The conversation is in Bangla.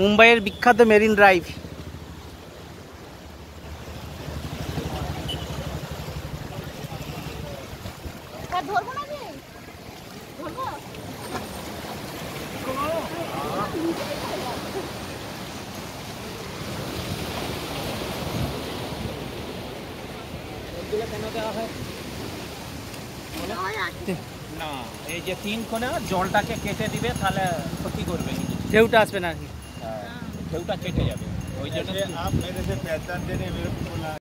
মুম্বাইয়ের বিখ্যাত মেরিন ড্রাইভ। না ধরবো? না এই যে তিন কোণা জলটাকে কেটে দিবে তাহলে ক্ষতি করবে। ঢেউটা আসবে না আর কি। ठेवटा चेंज हो जाते आप मेरे से पहचानते नहीं मेरे को